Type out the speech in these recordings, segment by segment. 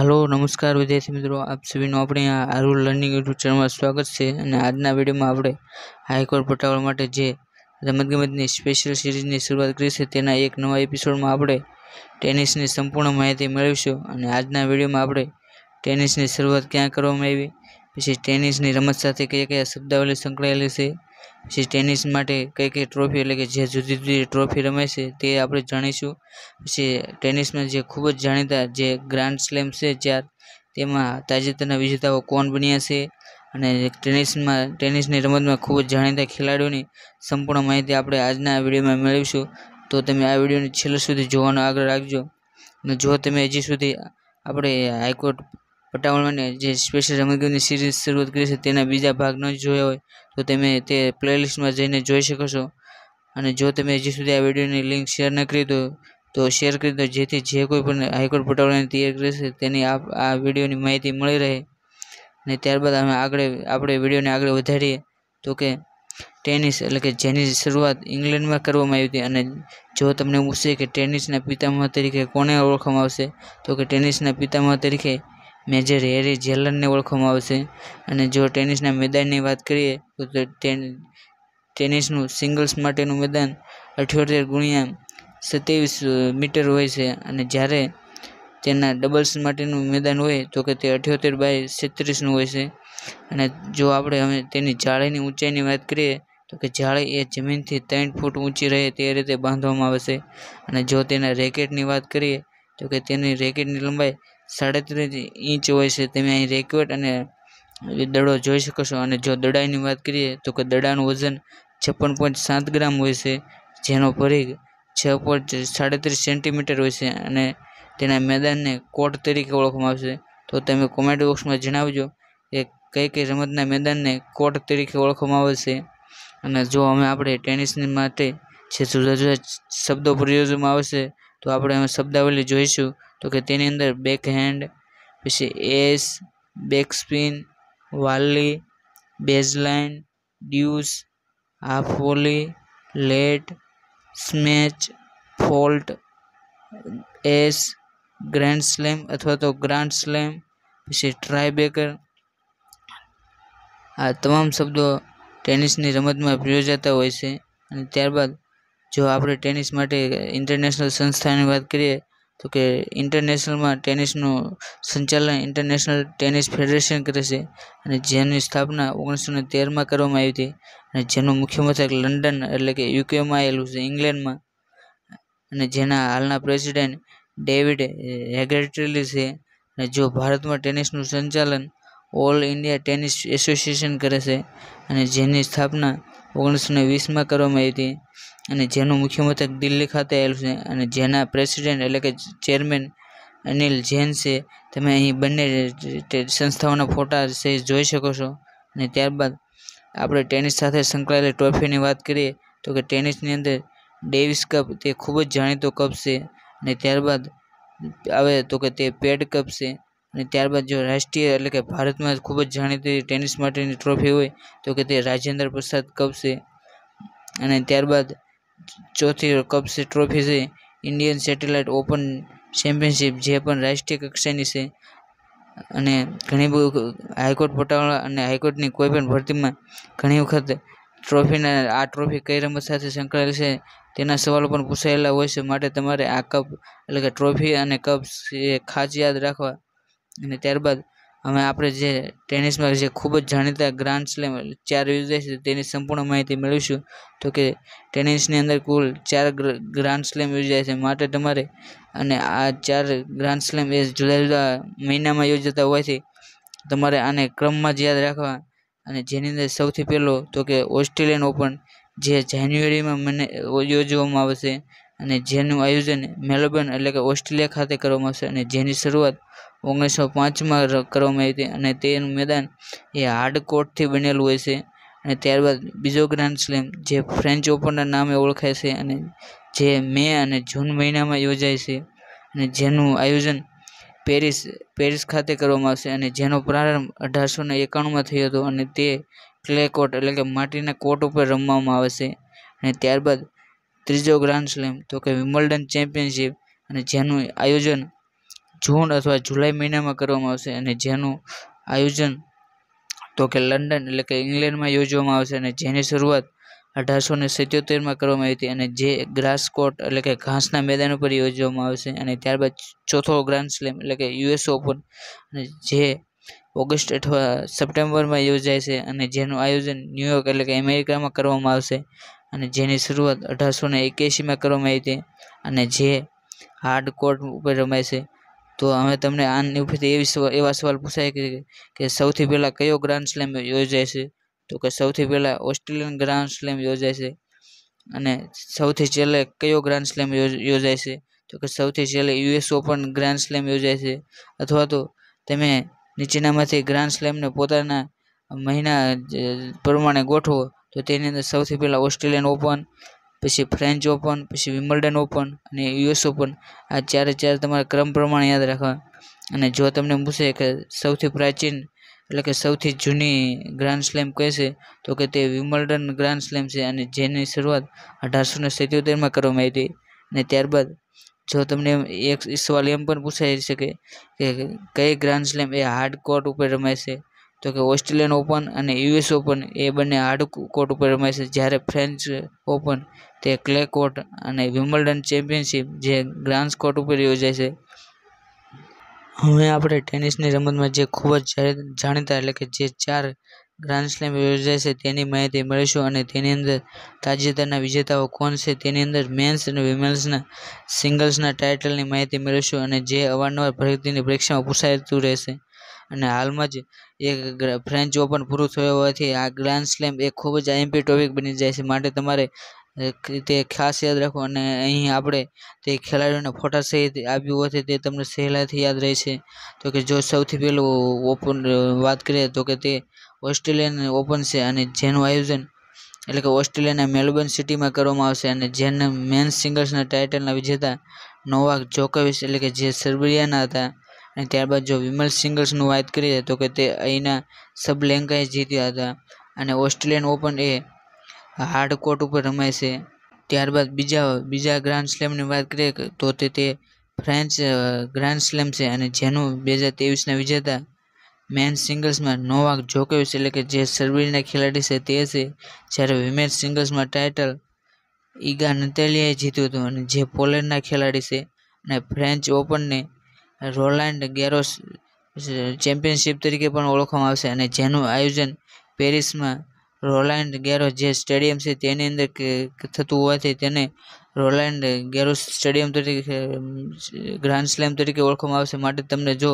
હાલો, નમસ્કાર વિદ્યાર્થી મિત્રો. આપ સભીનું આપણે આ આરુ લર્નિંગ યુટ્યુબ ચેનલમાં સ્વાગત છે અને આજના વિડીયોમાં આપણે હાઈકોર્ટ પટાવવા માટે જે રમતગમતની સ્પેશિયલ સિરીઝની શરૂઆત કરી છે, તેના એક નવા એપિસોડમાં આપણે ટેનિસની સંપૂર્ણ માહિતી મેળવીશું અને આજના વિડીયોમાં આપણે ટેનિસની શરૂઆત ક્યાં કરવામાં આવી, પછી ટેનિસની રમત સાથે કયા કયા શબ્દાવલી સંકળાયેલી છે પછી ટેનિસ માટે કઈ કઈ ટ્રોફી એટલે કે જે જુદી જુદી ટ્રોફી રમાય છે તે આપણે જાણીશું. પછી ટેનિસમાં જે ખૂબ જ જાણીતા જે ગ્રાન્ડ સ્લેમ છે ચાર તેમાં તાજેતરના વિજેતાઓ કોણ બન્યા છે અને ટેનિસમાં, ટેનિસની રમતમાં ખૂબ જ જાણીતા ખેલાડીઓની સંપૂર્ણ માહિતી આપણે આજના આ વિડીયોમાં મેળવીશું. તો તમે આ વિડીયોને છેલ્લે સુધી જોવાનો આગ્રહ રાખજો. અને જો તમે હજી સુધી આપણે હાઈકોર્ટ પટાવળમાંને જે સ્પેશિયલ રમતગમતની સિરીઝ શરૂઆત કરી છે તેના બીજા ભાગ ન જોયા હોય, તો તમે તે પ્લેલિસ્ટમાં જઈને જોઈ શકો છો. અને જો તમે હજી સુધી આ વિડીયોની લિંક શેર ન કરી દો તો શેર કરી દો, જેથી જે કોઈ પણ હાઈકોર્ટ પટાવવાની તૈયાર રહેશે તેની આ વિડીયોની માહિતી મળી રહે. અને ત્યારબાદ અમે આગળ, આપણે વિડીયોને આગળ વધારીએ, તો કે ટેનિસ, એટલે કે જેની શરૂઆત ઇંગ્લેન્ડમાં કરવામાં આવી હતી. અને જો તમને પૂછે કે ટેનિસના પિતામહ તરીકે કોને ઓળખવામાં આવશે, તો કે ટેનિસના પિતામહ તરીકે મેજર હેરી જેલરને ઓળખવામાં આવશે અને જો ટેનિસના મેદાનની વાત કરીએ, તો ટેનિસનું સિંગલ્સ માટેનું મેદાન અઠ્યોતેર ગુણ્યા સત્યાવીસ મીટર હોય છે અને જ્યારે તેના ડબલ્સ માટેનું મેદાન હોય, તો કે તે અઠ્યોતેર બાય છત્રીસનું હોય છે. અને જો આપણે હવે તેની જાળીની ઊંચાઈની વાત કરીએ, તો કે જાળી એ જમીનથી ત્રણ ફૂટ ઊંચી રહે તે રીતે બાંધવામાં આવે છે. અને જો તેના રેકેટની વાત કરીએ, તો કે તેની રેકેટની લંબાઈ સાડત્રીસ ઇંચ હોય છે, તમે અહીં રેકેટ અને દડો જોઈ શકો છો. અને જો દડાની વાત કરીએ તો કે દડાનું વજન છપ્પન પોઈન્ટ સાત ગ્રામ હોય છે, જેનો પરિઘ છ પોઈન્ટ સાડત્રીસ સેન્ટીમીટર હોય છે અને તેના મેદાનને કોર્ટ તરીકે ઓળખવામાં આવશે. તો તમે કોમેન્ટ બોક્સમાં જણાવજો કે કઈ કઈ રમતના મેદાનને કોર્ટ તરીકે ઓળખવામાં આવે છે. અને જો અમે આપણે ટેનિસની માટે જે જુદા જુદા શબ્દો પ્રયોજવામાં આવશે, તો આપણે અમે શબ્દાવલી જોઈશું. તો કે તેની અંદર બેક હેન્ડ પછી ace back spin volley baseline deuce half volley let smash fault ace grand slam અથવા તો ગ્રાન્ડ સ્લેમ પછી ટ્રાયબેકર આ તમામ શબ્દો ટેનિસની રમતમાં પ્રયોજાતા હોય છે અને ત્યારબાદ જો આપણે ટેનિસ માટે ઇન્ટરનેશનલ સંસ્થાની વાત કરીએ તો કે ઇન્ટરનેશનલમાં ટેનિસનું સંચાલન ઇન્ટરનેશનલ ટેનિસ ફેડરેશન કરે છે. અને જેની સ્થાપના ઓગણીસો ને તેરમાં કરવામાં આવી હતી. અને જેનું મુખ્ય મથક લંડન એટલે કે યુકેમાં આવેલું છે, ઇંગ્લેન્ડમાં. અને જેના હાલના પ્રેસિડેન્ટ ડેવિડ હેગેટ્રીલી છે. અને જો ભારતમાં ટેનિસનું સંચાલન ઓલ ઇન્ડિયા ટેનિસ એસોસિએશન કરે છે. અને જેની સ્થાપના ઓગણીસો ને વીસમાં કરવામાં આવી હતી. અને જેનું મુખ્ય મથક દિલ્હી ખાતે આવેલું છે. અને જેના પ્રેસિડેન્ટ એટલે કે ચેરમેન અનિલ જૈન છે. તમે અહીં બંને સંસ્થાઓના ફોટા છે, જોઈ શકો છો. અને ત્યારબાદ આપણે ટેનિસ સાથે સંકળાયેલી ટ્રોફીની વાત કરીએ તો કે ટેનિસની અંદર ડેવિસ કપ તે ખૂબ જ જાણીતો કપ છે. અને ત્યારબાદ આવે તો કે તે પેડ કપ છે. અને ત્યારબાદ જો રાષ્ટ્રીય એટલે કે ભારતમાં ખૂબ જ જાણીતી ટેનિસ માટેની ટ્રોફી હોય, તો કે તે રાજેન્દ્ર પ્રસાદ કપ છે. અને ત્યારબાદ ચોથી કપ છે ટ્રોફી છે ઇન્ડિયન સેટેલાઇટ ઓપન ચેમ્પિયનશિપ જે પણ રાષ્ટ્રીય કક્ષાની છે. અને ઘણી હાઈકોર્ટ પટાવાળા અને હાઈકોર્ટની કોઈ પણ ભરતીમાં ઘણી વખત ટ્રોફીના આ ટ્રોફી કઈ રમત સાથે સંકળાયેલ છે, તેના સવાલો પણ પૂછાયેલા હોય છે. માટે તમારે આ કપ એટલે કે ટ્રોફી અને કપ એ ખાસ યાદ રાખવા. અને ત્યારબાદ અમે આપણે જે ટેનિસમાં જે ખૂબ જ જાણીતા ગ્રાન્ડ સ્લેમ ચાર યોજાય છે, તેની સંપૂર્ણ માહિતી મેળવીશું. તો કે ટેનિસની અંદર કુલ ચાર ગ્રાન્ડ સ્લેમ યોજાય છે. માટે તમારે અને આ ચાર ગ્રાન્ડ સ્લેમ એ જુદા જુદા મહિનામાં યોજાતા હોવાથી તમારે આને ક્રમમાં જ યાદ રાખવા અને જેની અંદર સૌથી પહેલો તો કે ઓસ્ટ્રેલિયન ઓપન જે જાન્યુઆરીમાં મને યોજવામાં આવશે અને જેનું આયોજન મેલબર્ન એટલે કે ઓસ્ટ્રેલિયા ખાતે કરવામાં આવશે અને જેની શરૂઆત ઓગણીસો પાંચમાં કરવામાં આવી હતી અને તેનું મેદાન એ હાર્ડ કોર્ટથી બનેલું હોય છે અને ત્યારબાદ બીજો ગ્રાન્ડ સ્લેમ જે ફ્રેન્ચ ઓપનના નામે ઓળખાય છે અને જે મે અને જૂન મહિનામાં યોજાય છે અને જેનું આયોજન પેરિસ પેરિસ ખાતે કરવામાં આવશે અને જેનો પ્રારંભ અઢારસો ને એકાણુંમાં થયો હતો અને તે ક્લે કોર્ટ એટલે કે માટીના કોર્ટ ઉપર રમવામાં આવે છે અને ત્યારબાદ ત્રીજો ગ્રાન્ડ સ્લેમ તો કે વિમલ્ડન ચેમ્પિયનશિપ અને જેનું આયોજન જૂન અથવા જુલાઈ મહિનામાં કરવામાં આવશે અને જેનું આયોજન તો કે લંડન એટલે કે ઇંગ્લેન્ડમાં યોજવામાં આવશે અને જેની શરૂઆત અઢારસો ને સિત્યોતેરમાં કરવામાં આવી હતી અને જે ગ્રાસ કોર્ટ એટલે કે ઘાસના મેદાન ઉપર યોજવામાં આવશે અને ત્યારબાદ ચોથો ગ્રાન્ડ સ્લેમ એટલે કે યુએસ ઓપન અને જે ઓગસ્ટ અથવા સપ્ટેમ્બરમાં યોજાય છે અને જેનું આયોજન ન્યુયોર્ક એટલે કે અમેરિકામાં કરવામાં આવશે અને જેની શરૂઆત અઢારસો ને એક્યાસીમાં કરવામાં આવી હતી અને જે હાર્ડ કોર્ટ ઉપર રમાય છે, તો હવે તમને આની ઉપરથી એવી એવા સવાલ પૂછાય કે કે સૌથી પહેલાં કયો ગ્રાન્ડ સ્લેમ યોજાય છે? તો કે સૌથી પહેલાં ઓસ્ટ્રેલિયન ગ્રાન્ડ સ્લેમ યોજાય છે અને સૌથી છેલ્લે કયો ગ્રાન્ડ સ્લેમ યોજાય છે? તો કે સૌથી છેલ્લે યુએસ ઓપન ગ્રાન્ડ સ્લેમ યોજાય છે અથવા તો તમે નીચેનામાંથી ગ્રાન્ડ સ્લેમને પોતાના મહિના પ્રમાણે ગોઠવો તો તેની અંદર સૌથી પહેલાં ઓસ્ટ્રેલિયન ઓપન, પછી ફ્રેન્ચ ઓપન, પછી વિમ્બલ્ડન ઓપન અને યુએસ ઓપન. આ ચારે ચાર તમારે ક્રમ પ્રમાણે યાદ રાખવા. અને જો તમને પૂછે કે સૌથી પ્રાચીન એટલે કે સૌથી જૂની ગ્રાન્ડ સ્લેમ કહેશે તો કે તે વિમ્બલ્ડન ગ્રાન્ડ સ્લેમ છે અને જેની શરૂઆત અઢારસો ને સિત્યોતેરમાં કરવામાં આવી હતી. અને ત્યારબાદ જો તમને એક સવાલ એમ પણ પૂછાઈ શકે કે કઈ ગ્રાન્ડ સ્લેમ એ હાર્ડ કોર્ટ ઉપર રમાય છે તો કે ઓસ્ટ્રેલિયન ઓપન અને યુએસ ઓપન એ બંને હાર્ડ કોર્ટ ઉપર રમાય છે. જ્યારે ફ્રેન્ચ ઓપન તે ક્લે કોર્ટ અને વિમ્બલ્ડન ચેમ્પિયનશિપ જે ગ્રાન્ડ કોર્ટ ઉપર યોજાય છે. હવે આપણે ટેનિસની રમતમાં જે ખૂબ જ જાણીતા એટલે કે જે ચાર ગ્રાન્ડ સ્લેમ યોજાય છે તેની માહિતી મેળવીશું અને તેની અંદર તાજેતરના વિજેતાઓ કોણ છે તેની અંદર મેન્સ અને વિમેન્સના સિંગલ્સના ટાઇટલની માહિતી મેળવીશું અને જે અવારનવાર પ્રગતિની પરીક્ષામાં પૂછાતું રહેશે. અને હાલમાં જ એક ફ્રેન્ચ ઓપન પૂરું થયું હોવાથી આ ગ્રાન્ડ સ્લેમ એ ખૂબ જ આઈએમપી ટોપિક બની જાય છે. માટે તમારે તે ખાસ યાદ રાખો અને અહીં આપણે તે ખેલાડીઓના ફોટા સહિત આપ્યું હોવાથી તે તમને સહેલાઈથી યાદ રહેશે તો કે જો સૌથી પહેલું ઓપન વાત કરીએ તો કે તે ઓસ્ટ્રેલિયન ઓપન છે અને જેનું આયોજન એટલે કે ઓસ્ટ્રેલિયાના મેલબર્ન સિટીમાં કરવામાં આવશે અને જેને મેન્સ સિંગલ્સના ટાઇટલના વિજેતા નોવાક જોકોવિચ એટલે કે જે સર્બિયાના હતા અને ત્યારબાદ જો વિમલ સિંગલ્સનું વાત કરીએ તો કે તે અહીંના સબલેન્કાએ જીત્યા હતા. અને ઓસ્ટ્રેલિયન ઓપન એ હાર્ડ કોર્ટ ઉપર રમાય છે. ત્યારબાદ બીજા બીજા ગ્રાન્ડ સ્લેમની વાત કરીએ તો તે તે ફ્રેન્ચ ગ્રાન્ડ સ્લેમ છે અને જેનું બે હજાર તેવીસના વિજેતા મેન સિંગલ્સમાં નોવાક જોકોવિચ એટલે કે જે સર્બિયાના ખેલાડી છે તે છે, જ્યારે વિમેન્સ સિંગલ્સમાં ટાઇટલ ઈગા નતેલિયાએ જીત્યું હતું અને જે પોલેન્ડના ખેલાડી છે અને ફ્રેન્ચ ઓપનને રોલાન્ડ ગેરોસ ચેમ્પિયનશિપ તરીકે પણ ઓળખવામાં આવશે અને જેનું આયોજન પેરિસમાં રોલાન્ડ ગેરોસ જે સ્ટેડિયમ છે તેની અંદર થતું હોવાથી તેને રોલાન્ડ ગેરોસ સ્ટેડિયમ તરીકે ગ્રાન્ડ સ્લેમ તરીકે ઓળખવામાં આવશે. માટે તમને જો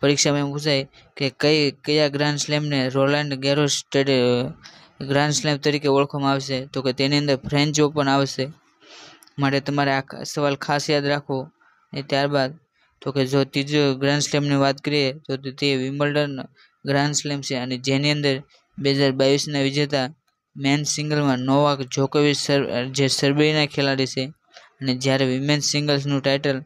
પરીક્ષામાં એમ પૂછાય કે કઈ, કયા ગ્રાન્ડ સ્લેમને રોલાન્ડ ગેરોસ ગ્રાન્ડ સ્લેમ તરીકે ઓળખવામાં આવશે, તો કે તેની અંદર ફ્રેન્ચ ઓપન આવશે. માટે તમારે આ સવાલ ખાસ યાદ રાખવો. અને ત્યારબાદ તો કે જો ત્રીજો ગ્રાન્ડ સ્લેમની વાત કરીએ, તો તે વિમ્બલ્ડન ગ્રાન્ડ સ્લેમ છે અને જેની અંદર બે હજાર બાવીસના વિજેતા મેન સિંગલમાં નોવાક જોકોવિચ જે સર્બિયાના ખેલાડી છે અને જ્યારે વિમેન્સ સિંગલ્સનું ટાઇટલ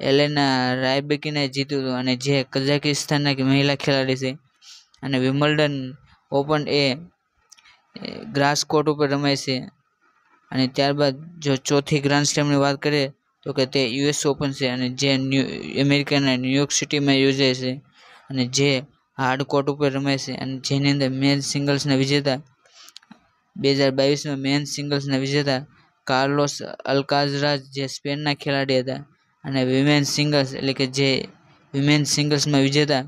એલેના રાયબેકીને જીત્યું હતું અને જે કઝાકિસ્તાનના મહિલા ખેલાડી છે અને વિમ્બલ્ડન ઓપન એ ગ્રાસ કોર્ટ ઉપર રમાય છે અને ત્યારબાદ જો ચોથી ગ્રાન્ડ સ્લેમની વાત કરીએ તો કે તે યુએસ ઓપન છે અને જે ન્યૂ, અમેરિકાના ન્યુયોર્ક સિટીમાં યોજાય છે અને જે હાર્ડ કોર્ટ ઉપર રમાય છે અને જેની અંદર મેન સિંગલ્સના વિજેતા બે હજાર બાવીસમાં મેન સિંગલ્સના વિજેતા કાર્લોસ અલ્કાઝરાજ, જે સ્પેનના ખેલાડી હતા, અને વિમેન સિંગલ્સ એટલે કે જે વિમેન સિંગલ્સમાં વિજેતા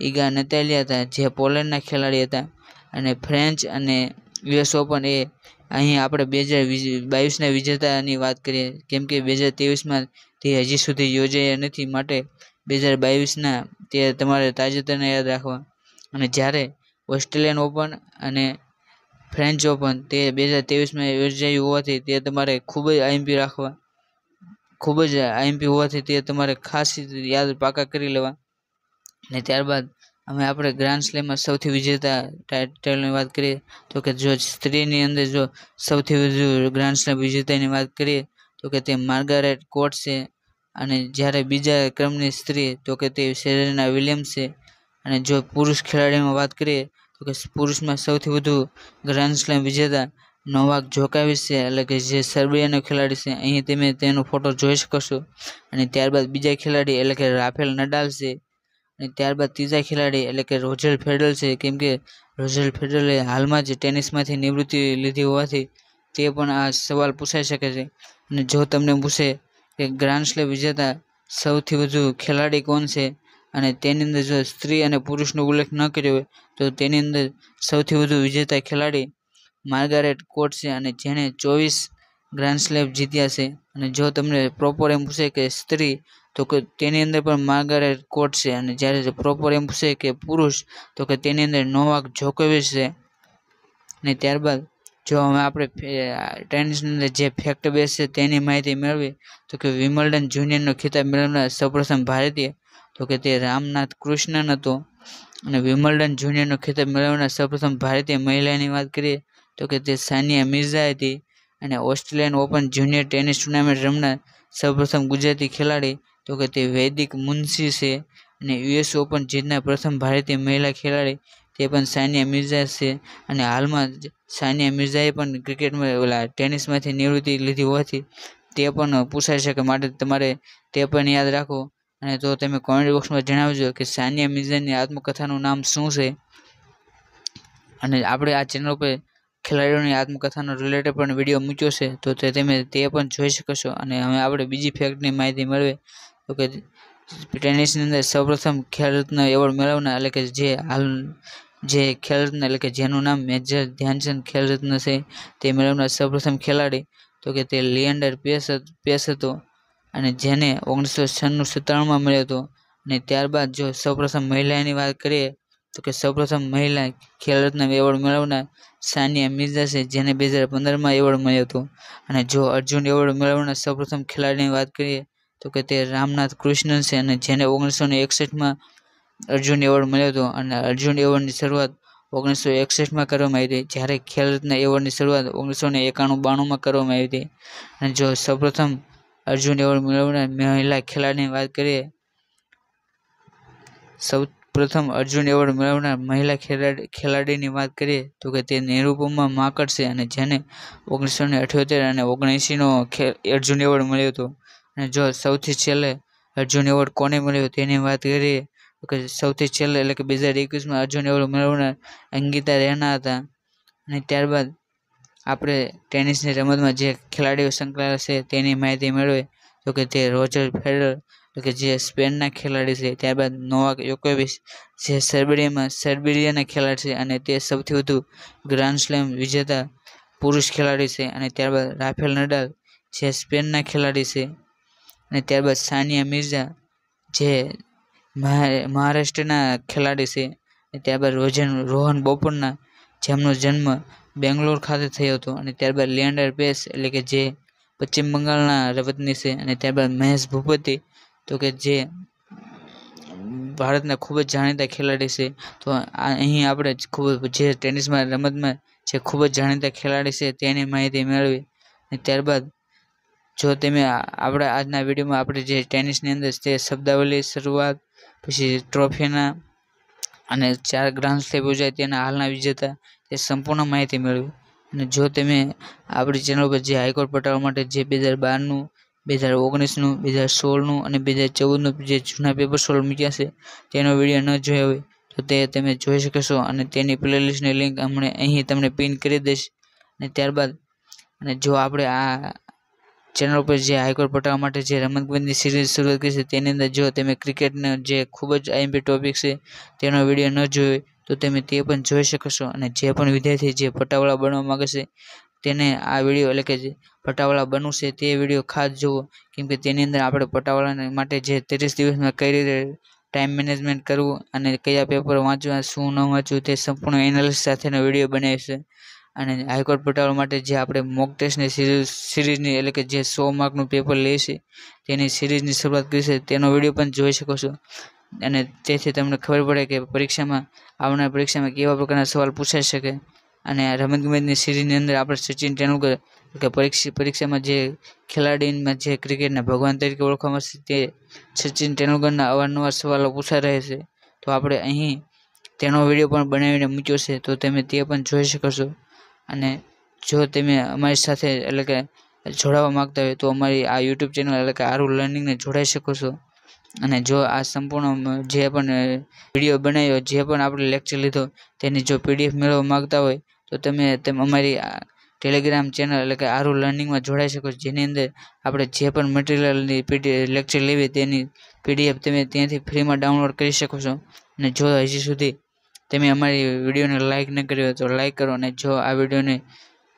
ઈગા નતાલિયા હતા, જે પોલેન્ડના ખેલાડી હતા. અને ફ્રેન્ચ અને યુએસ ઓપન એ અહીં આપણે બે હજાર બાવીસના વિજેતાની વાત કરીએ, કેમ કે બે હજાર ત્રેવીસમાં તે હજી સુધી યોજાયા નથી, માટે બે હજાર બાવીસના તે તમારે તાજેતરને યાદ રાખવા. અને જ્યારે ઓસ્ટ્રેલિયન ઓપન અને ફ્રેન્ચ ઓપન તે બે હજાર ત્રેવીસમાં યોજાયું હોવાથી તે તમારે ખૂબ જ આઈએમપી રાખવા, ખૂબ જ આઈએમપી હોવાથી તે તમારે ખાસ યાદ પાકા કરી લેવા. અને ત્યારબાદ અમે આપણે ગ્રાન્ડ સ્લેમમાં સૌથી વિજેતા ટાઇટલની વાત કરીએ તો કે જો સ્ત્રીની અંદર જો સૌથી વધુ ગ્રાન્ડ સ્લેમ વિજેતાની વાત કરીએ તો કે તે માર્ગારેટ કોર્ટ છે અને જ્યારે બીજા ક્રમની સ્ત્રી તો કે તે સેરેના વિલિયમ્સ છે અને જો પુરુષ ખેલાડીમાં વાત કરીએ તો કે પુરુષમાં સૌથી વધુ ગ્રાન્ડ સ્લેમ વિજેતા નોવાક જોકોવિચ છે એટલે કે જે સર્બિયાનો ખેલાડી છે, અહીં તમે તેનો ફોટો જોઈ શકો અને ત્યારબાદ બીજા ખેલાડી એટલે કે રાફેલ નડાલ છે. અને ત્યારબાદ ત્રીજા ખેલાડી એટલે કે રોજર ફેડરલ છે, કેમ કે રોજર ફેડરલે હાલમાં જ ટેનિસમાંથી નિવૃત્તિ લીધી હોવાથી તે પણ આ સવાલ પૂછાઈ શકે છે. અને જો તમને પૂછે કે ગ્રાન્ડ સ્લેમ વિજેતા સૌથી વધુ ખેલાડી કોણ છે અને તેની અંદર જો સ્ત્રી અને પુરુષનો ઉલ્લેખ ન કર્યો હોય, તો તેની અંદર સૌથી વધુ વિજેતા ખેલાડી માર્ગારેટ કોર્ટ છે અને જેણે ચોવીસ ગ્રાન્ડ સ્લેમ જીત્યા છે. અને જો તમને પ્રોપર એમ પૂછે કે સ્ત્રી તો કે તેની અંદર પણ માર્ગારેટ કોર્ટ છે અને જ્યારે પ્રોપર એમ છે કે પુરુષ, તો કે તેની અંદર નોવાક જોકોવિચ છે. અને ત્યારબાદ જો હવે આપણે ટેનિસની અંદર જે ફેક્ટ બેસ છે તેની માહિતી મેળવી, તો કે વિમલ્ડન જુનિયરનો ખિતાબ મેળવનાર સૌપ્રથમ ભારતીય, તો કે તે રામનાથ કૃષ્ણન હતો. અને વિમલ્ડન જુનિયરનો ખિતાબ મેળવનાર સૌપ્રથમ ભારતીય મહિલાની વાત કરીએ, તો કે તે સાનિયા મિર્ઝા હતી. અને Australian open junior tennis tournament રમનાર સૌપ્રથમ ગુજરાતી ખેલાડી તો કે તે વૈદિક મુનશી છે અને યુએસ ઓપન જીતનાર પ્રથમ ભારતીય મહિલા ખેલાડી તે પણ સાનિયા મિર્ઝા છે અને હાલમાં જ સાનિયા મિર્ઝાએ પણ ક્રિકેટમાં ઓલા ટેનિસમાંથી નિવૃત્તિ લીધી હોવાથી તે પણ પૂછાઈ શકે માટે તમારે તે પણ યાદ રાખો. અને તો તમે કોમેન્ટ બોક્સમાં જણાવજો કે સાનિયા મિર્ઝાની આત્મકથાનું નામ શું છે? અને આપણે આ ચેનલ પર ખેલાડીઓની આત્મકથાનો રિલેટેડ પણ વીડિયો મૂક્યો છે તો તે તમે તે પણ જોઈ શકો છો. અને હવે આપણે બીજી ફેક્ટની માહિતી મેળવીએ. તો કે ટેનિસની અંદર સૌપ્રથમ ખેલરત્ન એવોર્ડ મેળવનાર એટલે કે જે હાલ જે ખેલરત્ન એટલે કે જેનું નામ મેજર ધ્યાનચંદ ખેલરત્ન છે, તે મેળવનાર સૌપ્રથમ ખેલાડી તો કે તે લિયન્ડર પેસ પેસ હતો અને જેને ઓગણીસો છન્નું સત્તાણુંમાં મળ્યો હતો. અને ત્યારબાદ જો સૌપ્રથમ મહિલાની વાત કરીએ તો કે સૌપ્રથમ મહિલા ખેલરત્ન એવોર્ડ મેળવનાર સાનિયા મિર્ઝા છે, જેને બે હજાર પંદરમાં એવોર્ડ મળ્યો હતો. અને જો અર્જુન એવોર્ડ મેળવનાર સૌપ્રથમ ખેલાડીની વાત કરીએ તો કે તે રામનાથ કૃષ્ણન છે અને જેને ઓગણીસો ને એકસઠમાં અર્જુન એવોર્ડ મળ્યો હતો અને અર્જુન એવોર્ડની શરૂઆત ઓગણીસો એકસઠમાં કરવામાં આવી હતી. જ્યારે ખેલરત્ન એવોર્ડની શરૂઆત ઓગણીસો ને એકાણું બાણુંમાં કરવામાં આવી હતી. અને જો સૌપ્રથમ અર્જુન એવોર્ડ મેળવનાર મહિલા ખેલાડીની વાત કરીએ સૌ પ્રથમ અર્જુન એવોર્ડ મેળવનાર મહિલા ખેલાડી, ખેલાડીની વાત કરીએ, તો કે તે નિરૂપમા માકડ છે અને જેને ઓગણીસો ને અઠ્યોતેર અને ઓગણએંસીનો અર્જુન એવોર્ડ મળ્યો હતો. અને જો સૌથી છેલ્લે અર્જુન એવોર્ડ કોને મળ્યો તેની વાત કરીએ, તો કે સૌથી છેલ્લે એટલે કે બે હજાર એકવીસમાં અર્જુન એવોર્ડ મેળવનાર અંગિતા રહેના હતા. અને ત્યારબાદ આપણે ટેનિસની રમતમાં જે ખેલાડીઓ સંકળાયેલા છે તેની માહિતી મેળવે તો કે તે રોજર ફેડરર, તો કે જે સ્પેનના ખેલાડી છે. ત્યારબાદ નોવાક યોકોવિચ જે સર્બિયામાં સર્બિયાના ખેલાડી છે અને તે સૌથી વધુ ગ્રાન્ડ સ્લેમ વિજેતા પુરુષ ખેલાડી છે. અને ત્યારબાદ રાફેલ નડાલ, જે સ્પેનના ખેલાડી છે. અને ત્યારબાદ સાનિયા મિર્ઝા જે મહારાષ્ટ્રના ખેલાડી છે અને ત્યારબાદ રોજન, રોહન બોપન્ના જેમનો જન્મ બેંગ્લોર ખાતે થયો હતો અને ત્યારબાદ લિયાન્ડર પેસ એટલે કે જે પશ્ચિમ બંગાળના વતની છે અને ત્યારબાદ મહેશ ભૂપતિ તો કે જે ભારતના ખૂબ જ જાણીતા ખેલાડી છે. તો અહીં આપણે ખૂબ જે ટેનિસમાં રમતમાં જે ખૂબ જ જાણીતા ખેલાડી છે તેની માહિતી મેળવી અને ત્યારબાદ જો તમે આપણા આજના વિડીયોમાં આપણે જે ટેનિસની અંદર તે શબ્દાવલી શરૂઆત, પછી ટ્રોફીના અને ચાર ગ્રાન્ડ સ્લેમ યોજાય તેના હાલના વિજેતા, તે સંપૂર્ણ માહિતી મેળવી. અને જો તમે આપણી ચેનલ પર જે હાઈકોર્ટ પટાવવા માટે જે બે હજાર બારનું, બે હજાર ઓગણીસનું, બે હજાર સોળનું અને બે હજાર ચૌદનું જે જૂના પેપર સોલ્વ મૂક્યા છે, તેનો વીડિયો ન જોયો હોય, તો તે તમે જોઈ શકશો અને તેની પ્લેલિસ્ટની લિંક હમણાં અહીં તમને પિન કરી દઈશ. અને ત્યારબાદ, અને જો આપણે આ ચેનલ પર જે હાઈકોર્ટ પટાવવા માટે જે રમતગમતની સિરીઝ શરૂઆત કરી છે, તેની અંદર જો તમે ક્રિકેટના જે ખૂબ જ આઈએમપી ટોપિક છે, તેનો વીડિયો ન જોયો તો તમે તે પણ જોઈ શકશો અને જે પણ વિદ્યાર્થી જે પટાવાળા બનવા માગે છે, તેને આ વીડિયો એટલે કે જે પટાવાળા બનવું છે, તે વીડિયો ખાસ જુઓ કેમ કે તેની અંદર આપણે પટાવાળાને માટે જે ત્રીસ દિવસમાં કઈ રીતે ટાઈમ મેનેજમેન્ટ કરવું અને કયા પેપર વાંચવા, શું ન વાંચવું, તે સંપૂર્ણ એનાલિસિસ સાથેનો વીડિયો બનાવ્યો છે અને હાઈકોર્ટ પટાવવા માટે જે આપણે મોક ટેસ્ટની સિરીઝ સિરીઝની એટલે કે જે સો માર્કનું પેપર લે છે, તેની સિરીઝની શરૂઆત કરી છે, તેનો વીડિયો પણ જોઈ શકો છો. અને તેથી તમને ખબર પડે કે પરીક્ષામાં, આવનાર પરીક્ષામાં કેવા પ્રકારના સવાલ પૂછાઈ શકે. અને આ રમતગમતની સિરીઝની અંદર આપણે સચિન તેંડુલકર, કે પરીક્ષા, પરીક્ષામાં જે ખેલાડીમાં જે ક્રિકેટના ભગવાન તરીકે ઓળખવામાં છે તે સચિન તેંડુલકરના અવારનવાર સવાલો પૂછા રહે છે. તો આપણે અહીં તેનો વીડિયો પણ બનાવીને મૂક્યો છે, તો તમે તે પણ જોઈ શકો છો. અને જો તમે અમારી સાથે એટલે કે જોડાવા માંગતા હોય તો અમારી આ યુટ્યુબ ચેનલ એટલે કે આરુ લર્નિંગને જોડાઈ શકો છો. અને જો આ સંપૂર્ણ જે પણ વીડિયો બનાવ્યો, જે પણ આપણે લેક્ચર લીધો, તેની જો પીડીએફ મેળવવા માગતા હોય તો તમે તેમ અમારી ટેલિગ્રામ ચેનલ એટલે કે આરુ લર્નિંગમાં જોડાઈ શકો છો. જેની અંદર આપણે જે પણ મટીરિયલની પીડી લેક્ચર લેવી તેની પીડીએફ તમે ત્યાંથી ફ્રીમાં ડાઉનલોડ કરી શકો છો. અને જો હજી સુધી તમે અમારી વિડીયોને લાઇક ન કર્યો હોય તો લાઇક કરો અને જો આ વિડીયોને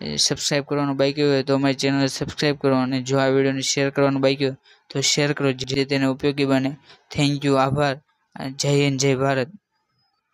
સબસ્ક્રાઈબ કરવાનું બાકી હોય તો અમારી ચેનલ સબસ્ક્રાઈબ કરો અને જો આ વિડીયોને શેર કરવાનું બાકી હોય તો શેર કરો જેથી તેને ઉપયોગી બને. થેન્ક યુ આભાર. જય હિન્દ, જય ભારત.